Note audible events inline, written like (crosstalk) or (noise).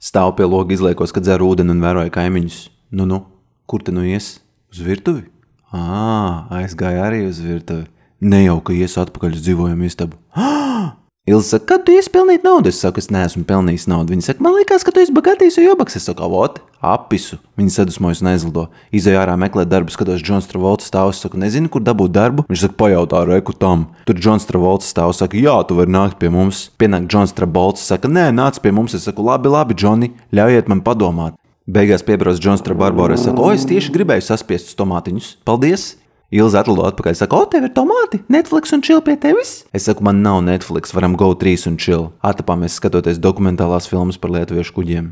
Stāvu pie loga, izliekos, ka dzeru ūdeni un vēroju kaimiņus. Nu, nu, kur te nu ies? Uz virtuvi? Ā, aizgāja arī uz virtuvi. Ne jau, ka ies atpakaļ uz dzīvojumu istabu. (gasps) Ilza saka, kad tu esi pelnījis naudu? Es saku, es neesmu pelnījis naudu. Viņa saka, man liekas, ka tu esi bagātījis, jo jobaks. Es saku, ot, apisu. Viņa sadusmojas un aizlido. Izēju ārā meklēt darbu, skatos, Džons Travolts stāv. Saku, nezinu, kur dabūt darbu. Viņš saka, pajautā reku tam. Tur Džons Travolts stāv. Saka, jā, tu vari nākt pie mums. Pienāk Džons Travolts. Saka, nē, nāc pie mums. Es saku, labi, labi, Džoni, ļaujiet man padomāt. Beigās piebrauc Džons Trabarbora. Es saku, o, es tieši gribēju saspiest tomātiņus. Paldies! Ilza atlido atpakaļ, saka, o, tev ir tomāti, Netflix un chill pie tevis? Es saku, man nav Netflix, varam go 3 un chill. Atapāmies skatoties dokumentālās filmas par lietuviešu kuģiem.